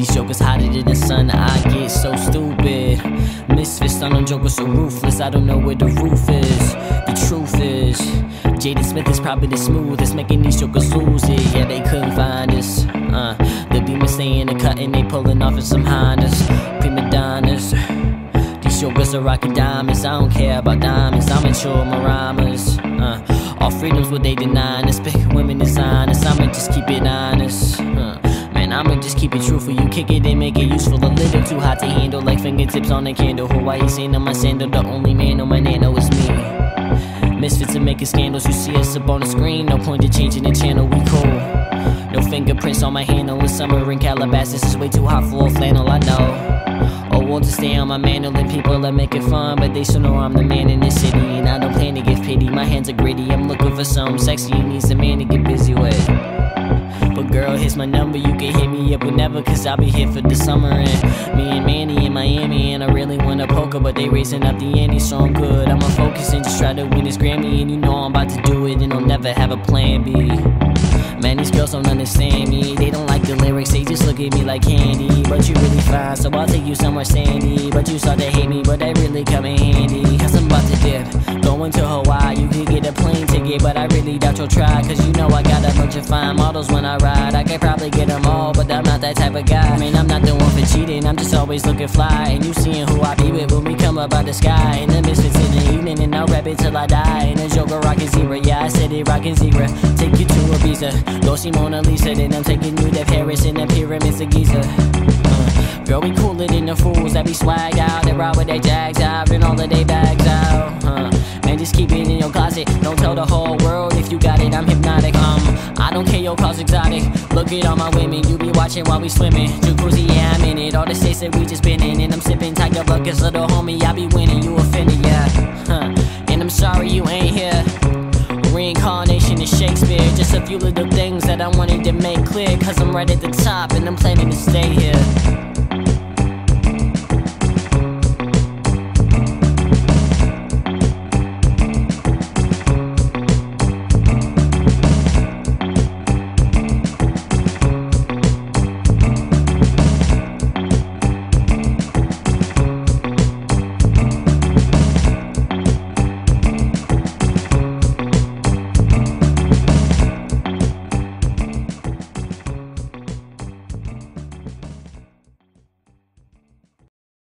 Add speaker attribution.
Speaker 1: These jokers hotter than the sun, I get so stupid. Misfits on them jokers so ruthless, I don't know where the roof is. The truth is, Jaden Smith is probably the smoothest, making these jokers lose it. Yeah, they couldn't find us. Uh, the demons stay in the cut and they pulling off of some Hondas. Prima donnas. These jokers are rocking diamonds. I don't care about diamonds. I'm into maramas. Uh, all freedoms what they denying us. Pick women designers. I'ma just keep it honest. Man, I'ma just keep it truthful. You kick it and make it useful. A little too hot to handle, like fingertips on a candle. Hawaii saying on my sandal. The only man on my nano is me. Misfits are making scandals. You see us up on the screen. No point to changing the channel. We cool. No fingerprints on my handle. It's summer in Calabasas. It's way too hot for a flannel. I know. Oh, want to stay on my mantle and people are making fun, but they still know I'm the man in the city. And I don't plan to give pity. My hands are gritty. I'm looking for something sexy. Needs a man to get busy with. Girl, here's my number. You can hit me up whenever, cause I'll be here for the summer. And me and Manny in Miami, and I really wanna poker, but they raising up the ante, so I'm good. I'ma focus and just try to win this Grammy, and you know I'm about to do it, and I'll never have a plan B. Man, these girls don't understand me. They don't like the lyrics, they just look at me like candy. But you really fine, so I'll take you somewhere sandy. But you start to hate me, but that really come in handy. Cause I'm about to dip, going to Hawaii. You could get a plane ticket, but I really doubt you'll try. Cause you know I got a bunch of fine models when I ride. That type of guy. I mean, I'm not the one for cheating, I'm just always looking fly. And you seeing who I be with when we come up out the sky. And the misfits in the evening, and I'll rap it till I die. And a Joker rockin' zebra, yeah, I said it rockin' zebra. Take you to a Ibiza, go see Mona Lisa, then I'm taking you to Paris and the pyramids of Giza. Uh, girl, we cooler than the fools that be swagged out. They ride with their jags out and all of their bags your cause exotic. Look at all my women, you be watching while we swimming. Jacuzzi, yeah, I'm in it. All the states that we just been in, and I'm sipping Tiger cause little homie, I be winning. You offended, yeah. Huh. And I'm sorry you ain't here. Reincarnation is Shakespeare. Just a few little things that I wanted to make clear. Cause I'm right at the top and I'm planning to stay here.